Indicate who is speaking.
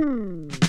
Speaker 1: Hmm.